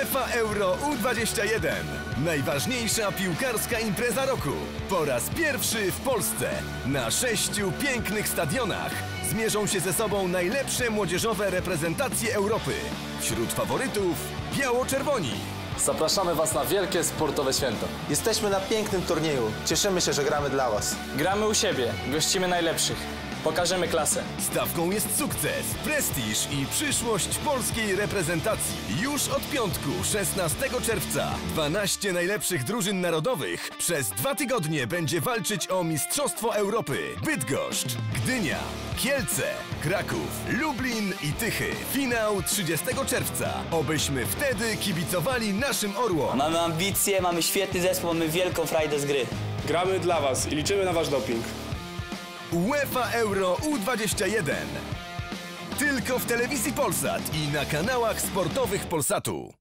UEFA Euro U21. Najważniejsza piłkarska impreza roku. Po raz pierwszy w Polsce. Na sześciu pięknych stadionach zmierzą się ze sobą najlepsze młodzieżowe reprezentacje Europy. Wśród faworytów biało-czerwoni. Zapraszamy Was na wielkie sportowe święto. Jesteśmy na pięknym turnieju. Cieszymy się, że gramy dla Was. Gramy u siebie, gościmy najlepszych. Pokażemy klasę. Stawką jest sukces, prestiż i przyszłość polskiej reprezentacji. Już od piątku, 16 czerwca, 12 najlepszych drużyn narodowych przez dwa tygodnie będzie walczyć o Mistrzostwo Europy. Bydgoszcz, Gdynia, Kielce, Kraków, Lublin i Tychy. Finał 30 czerwca. Obyśmy wtedy kibicowali naszym orłom. Mamy ambicje, mamy świetny zespół, mamy wielką frajdę z gry. Gramy dla Was i liczymy na Wasz doping. UEFA Euro U21. Tylko w telewizji Polsat i na kanałach sportowych Polsatu.